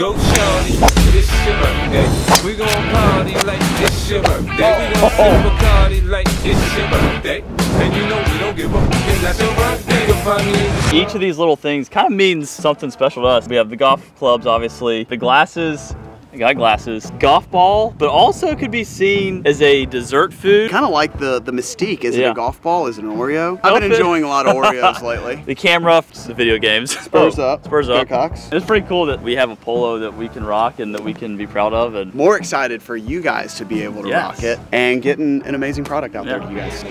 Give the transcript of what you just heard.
Go it's your birthday. We gon' party like it's your birthday. We gon' sip oh. Bacardi like it's your birthday. And you know we don't give up, cause that's your birthday. You'll find me in Each of these little things kind of means something special to us. We have the golf clubs, obviously, the glasses. I got glasses. Golf ball, but also could be seen as a dessert food. Kind of like the the mystique. Is it a golf ball? Is it an Oreo? I've been enjoying a lot of Oreos lately. The camera, the video games. Spurs Oh, up. Spurs Go up. Cox. It's pretty cool that we have a polo that we can rock and that we can be proud of. And More excited for you guys to be able to Yes. rock it and getting an amazing product out there to you guys.